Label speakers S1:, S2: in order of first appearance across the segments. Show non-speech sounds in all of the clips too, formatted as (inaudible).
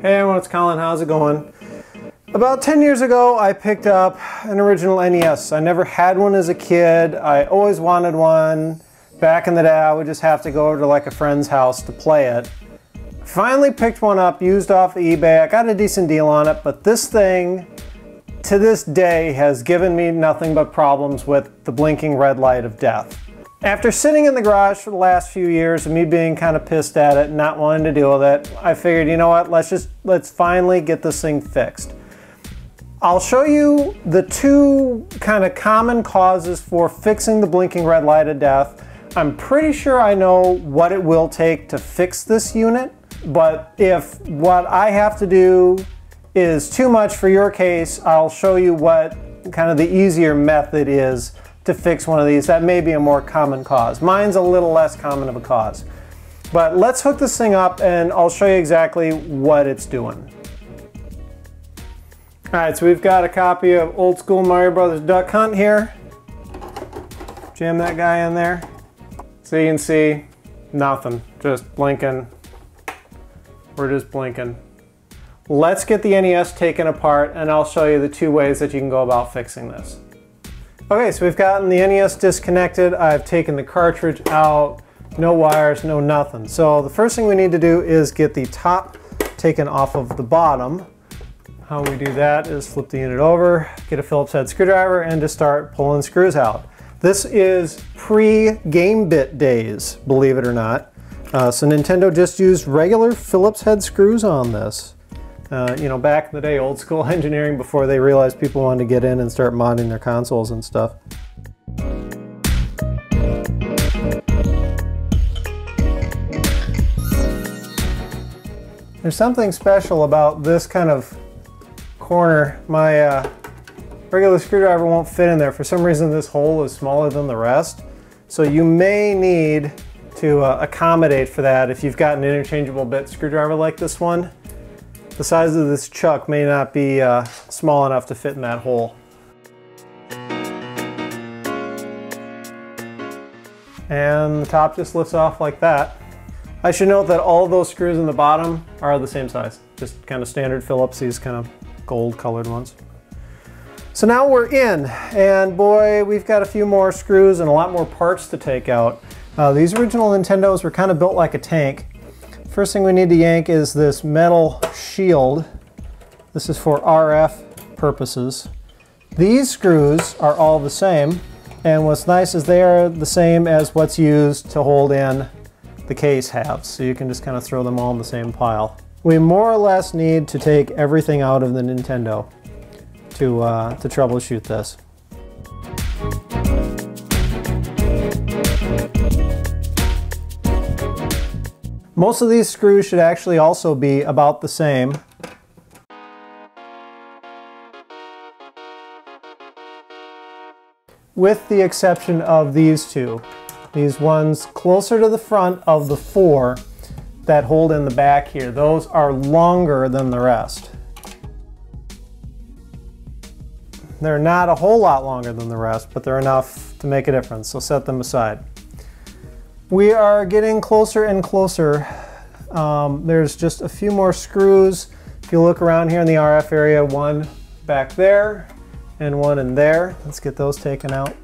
S1: Hey everyone, it's Colin. How's it going? About 10 years ago, I picked up an original NES. I never had one as a kid. I always wanted one. Back in the day, I would just have to go over to like a friend's house to play it. Finally picked one up, used off of eBay. I got a decent deal on it, but this thing, to this day, has given me nothing but problems with the blinking red light of death. After sitting in the garage for the last few years and me being kind of pissed at it, and not wanting to deal with it, I figured, you know what, let's just, let's finally get this thing fixed. I'll show you the two kind of common causes for fixing the blinking red light of death. I'm pretty sure I know what it will take to fix this unit, but if what I have to do is too much for your case, I'll show you what kind of the easier method is to fix one of these. That may be a more common cause. Mine's a little less common of a cause. But let's hook this thing up and I'll show you exactly what it's doing. Alright, so we've got a copy of Old School Mario Brothers Duck Hunt here. Jam that guy in there. So you can see nothing, just blinking. We're just blinking. Let's get the NES taken apart and I'll show you the two ways that you can go about fixing this. Okay, so we've gotten the NES disconnected. I've taken the cartridge out, no wires, no nothing. So the first thing we need to do is get the top taken off of the bottom. How we do that is flip the unit over, get a Phillips head screwdriver, and just start pulling screws out. This is pre-Gamebit days, believe it or not. Uh, so Nintendo just used regular Phillips head screws on this. Uh, you know, back in the day, old school (laughs) engineering before they realized people wanted to get in and start modding their consoles and stuff. There's something special about this kind of corner. My uh, regular screwdriver won't fit in there. For some reason, this hole is smaller than the rest. So you may need to uh, accommodate for that if you've got an interchangeable bit screwdriver like this one. The size of this chuck may not be uh, small enough to fit in that hole. And the top just lifts off like that. I should note that all those screws in the bottom are the same size. Just kind of standard Phillips, these kind of gold colored ones. So now we're in, and boy, we've got a few more screws and a lot more parts to take out. Uh, these original Nintendos were kind of built like a tank, First thing we need to yank is this metal shield. This is for RF purposes. These screws are all the same, and what's nice is they are the same as what's used to hold in the case halves, so you can just kind of throw them all in the same pile. We more or less need to take everything out of the Nintendo to, uh, to troubleshoot this. Most of these screws should actually also be about the same. With the exception of these two. These ones closer to the front of the four that hold in the back here. Those are longer than the rest. They're not a whole lot longer than the rest, but they're enough to make a difference, so set them aside. We are getting closer and closer. Um, there's just a few more screws. If you look around here in the RF area, one back there and one in there. Let's get those taken out.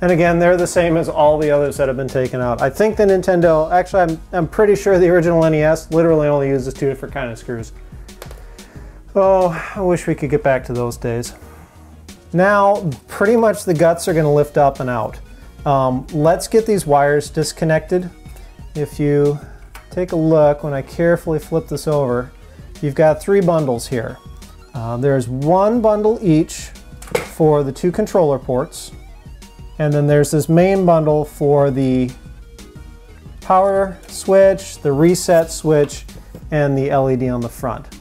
S1: And again, they're the same as all the others that have been taken out. I think the Nintendo, actually I'm, I'm pretty sure the original NES literally only uses two different kind of screws. Oh, I wish we could get back to those days. Now, pretty much the guts are gonna lift up and out. Um, let's get these wires disconnected. If you take a look, when I carefully flip this over, you've got three bundles here. Uh, there's one bundle each for the two controller ports, and then there's this main bundle for the power switch, the reset switch, and the LED on the front.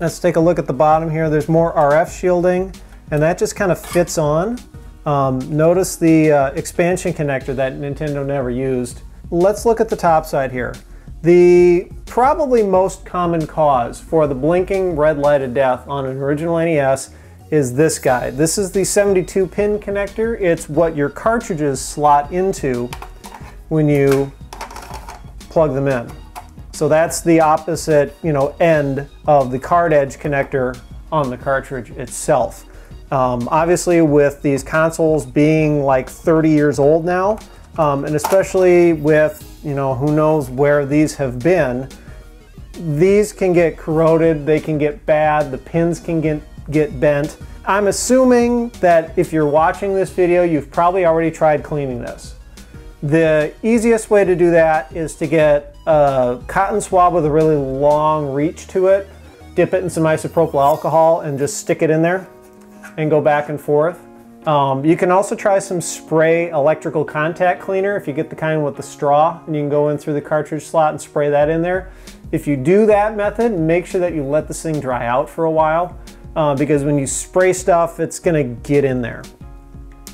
S1: Let's take a look at the bottom here. There's more RF shielding and that just kind of fits on. Um, notice the uh, expansion connector that Nintendo never used. Let's look at the top side here. The probably most common cause for the blinking red light of death on an original NES is this guy. This is the 72 pin connector. It's what your cartridges slot into when you plug them in. So that's the opposite, you know, end of the card edge connector on the cartridge itself. Um, obviously, with these consoles being like 30 years old now, um, and especially with, you know, who knows where these have been, these can get corroded, they can get bad, the pins can get, get bent. I'm assuming that if you're watching this video, you've probably already tried cleaning this. The easiest way to do that is to get a cotton swab with a really long reach to it, dip it in some isopropyl alcohol and just stick it in there and go back and forth. Um, you can also try some spray electrical contact cleaner if you get the kind with the straw and you can go in through the cartridge slot and spray that in there. If you do that method, make sure that you let this thing dry out for a while uh, because when you spray stuff, it's gonna get in there.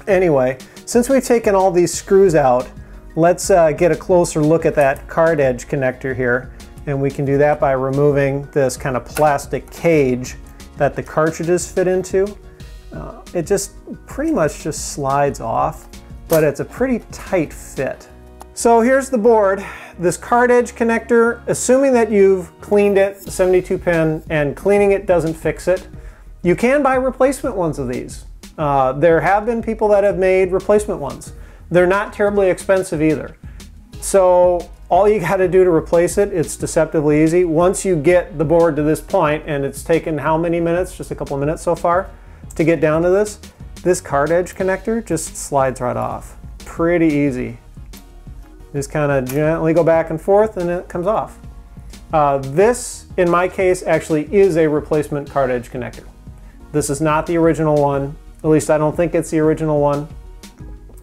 S1: Anyway, since we've taken all these screws out, let's uh, get a closer look at that card edge connector here. And we can do that by removing this kind of plastic cage that the cartridges fit into. Uh, it just pretty much just slides off, but it's a pretty tight fit. So here's the board. This card edge connector, assuming that you've cleaned it, 72 pin, and cleaning it doesn't fix it, you can buy replacement ones of these. Uh, there have been people that have made replacement ones. They're not terribly expensive either. So all you (laughs) got to do to replace it, it's deceptively easy. Once you get the board to this point, and it's taken how many minutes? Just a couple of minutes so far to get down to this. This card edge connector just slides right off. Pretty easy. Just kind of gently go back and forth and it comes off. Uh, this, in my case, actually is a replacement card edge connector. This is not the original one. At least I don't think it's the original one.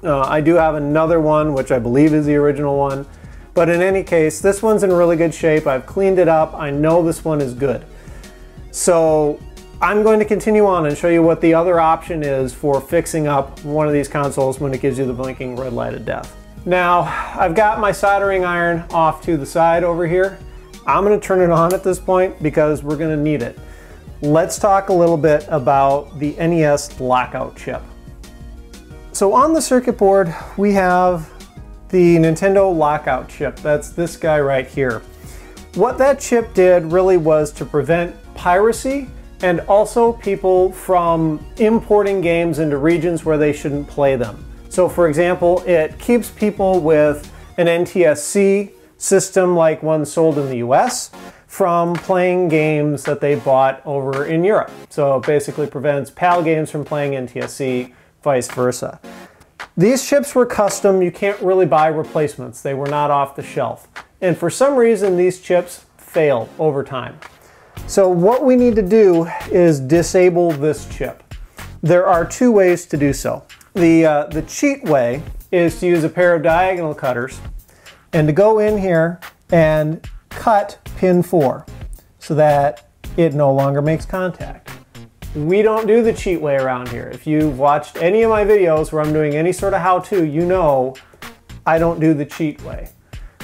S1: Uh, I do have another one, which I believe is the original one. But in any case, this one's in really good shape. I've cleaned it up. I know this one is good. So I'm going to continue on and show you what the other option is for fixing up one of these consoles when it gives you the blinking red light of death. Now, I've got my soldering iron off to the side over here. I'm gonna turn it on at this point because we're gonna need it. Let's talk a little bit about the NES lockout chip. So on the circuit board, we have the Nintendo lockout chip. That's this guy right here. What that chip did really was to prevent piracy and also people from importing games into regions where they shouldn't play them. So for example, it keeps people with an NTSC system like one sold in the US from playing games that they bought over in Europe. So it basically prevents PAL games from playing NTSC, vice versa. These chips were custom, you can't really buy replacements. They were not off the shelf. And for some reason, these chips fail over time. So what we need to do is disable this chip. There are two ways to do so. The, uh, the cheat way is to use a pair of diagonal cutters and to go in here and cut pin 4 so that it no longer makes contact. We don't do the cheat way around here. If you've watched any of my videos where I'm doing any sort of how-to, you know I don't do the cheat way.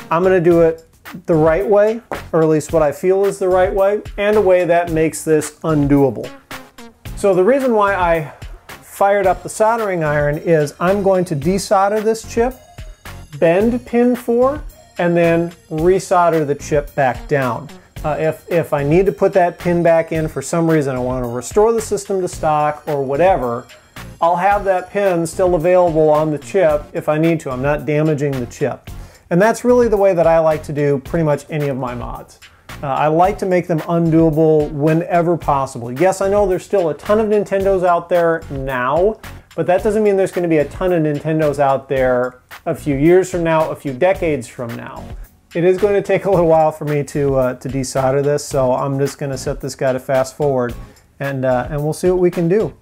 S1: I'm gonna do it the right way, or at least what I feel is the right way, and a way that makes this undoable. So the reason why I fired up the soldering iron is I'm going to desolder this chip, bend pin 4, and then resolder the chip back down. Uh, if, if I need to put that pin back in for some reason, I want to restore the system to stock or whatever, I'll have that pin still available on the chip if I need to. I'm not damaging the chip. And that's really the way that I like to do pretty much any of my mods. Uh, I like to make them undoable whenever possible. Yes, I know there's still a ton of Nintendos out there now, but that doesn't mean there's going to be a ton of Nintendos out there a few years from now, a few decades from now. It is going to take a little while for me to, uh, to desolder this, so I'm just going to set this guy to fast forward and, uh, and we'll see what we can do.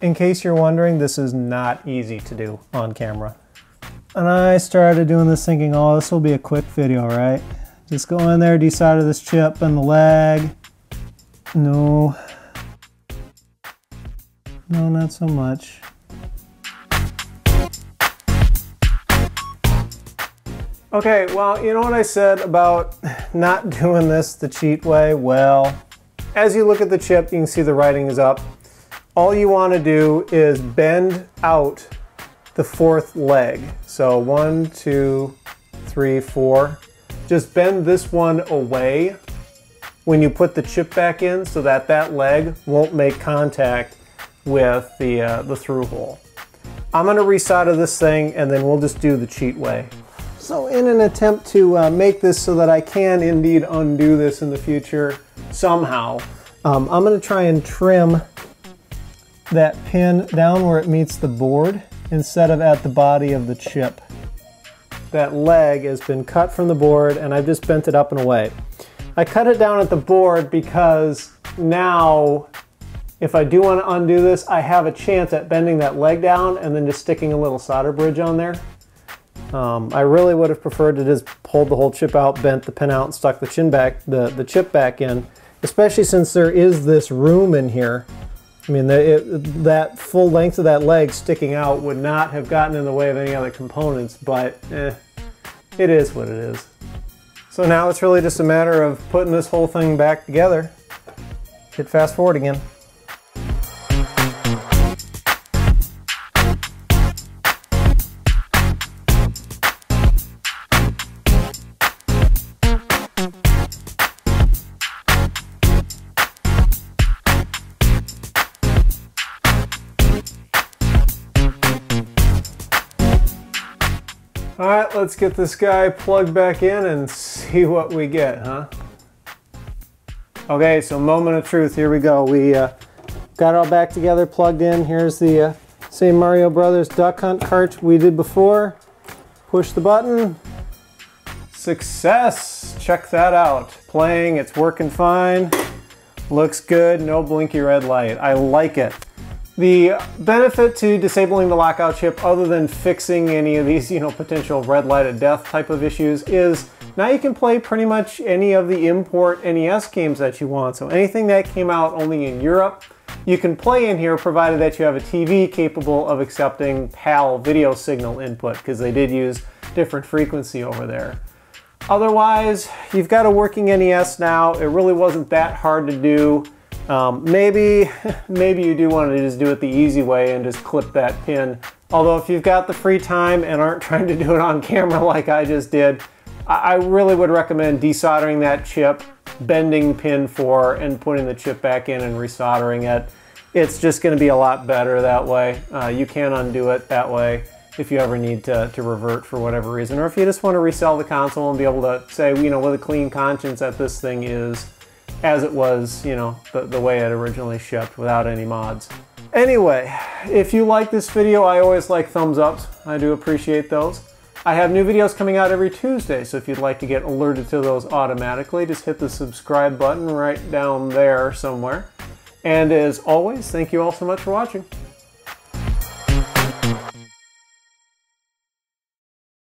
S1: In case you're wondering, this is not easy to do on camera. And I started doing this thinking, oh, this will be a quick video, right? Just go in there, desolder this chip and the leg, No. No, not so much. Okay, well, you know what I said about (laughs) not doing this the cheat way? Well, as you look at the chip, you can see the writing is up. All you want to do is bend out the fourth leg. So one, two, three, four. Just bend this one away when you put the chip back in so that that leg won't make contact with the, uh, the through hole. I'm going to resolder this thing and then we'll just do the cheat way. So in an attempt to uh, make this so that I can indeed undo this in the future somehow, um, I'm going to try and trim that pin down where it meets the board instead of at the body of the chip. That leg has been cut from the board and I've just bent it up and away. I cut it down at the board because now if I do want to undo this, I have a chance at bending that leg down and then just sticking a little solder bridge on there. Um, I really would have preferred to just pulled the whole chip out, bent the pin out, and stuck the chin back, the, the chip back in, especially since there is this room in here. I mean, the, it, that full length of that leg sticking out would not have gotten in the way of any other components, but eh, it is what it is. So now it's really just a matter of putting this whole thing back together. Hit fast forward again. Let's get this guy plugged back in and see what we get, huh? Okay, so moment of truth, here we go. We uh, got it all back together, plugged in. Here's the uh, same Mario Brothers Duck Hunt cart we did before. Push the button. Success! Check that out. Playing, it's working fine. Looks good, no blinky red light. I like it. The benefit to disabling the lockout chip, other than fixing any of these, (laughs) you know, potential red light of death type of issues, is now you can play pretty much any of the import NES games that you want. So anything that came out only in Europe, you can play in here provided that you have a TV capable of accepting PAL video signal input, because they did use different frequency over there. Otherwise, you've got a working NES now. It really wasn't that hard to do. Um, maybe, (laughs) maybe you do want to just do it the easy way and just clip that pin. Although if you've got the free time and aren't (laughs) trying to do it on camera like I just did, I really would recommend desoldering that chip, bending pin 4, and putting the chip back in and resoldering it. It's just going to be a lot better that way. Uh, you can undo it that way if you ever need to, to revert for whatever reason, or if you just want to resell the console and be able to say, you know, with a clean conscience that this thing is as it was, you know, the, the way it originally shipped without any mods. Anyway, if you like this video, I always like thumbs ups. I do appreciate those. I have new videos coming out every Tuesday, so if you'd like to get alerted to those automatically, just hit the subscribe button right down there somewhere. And as always, thank you all so much for watching.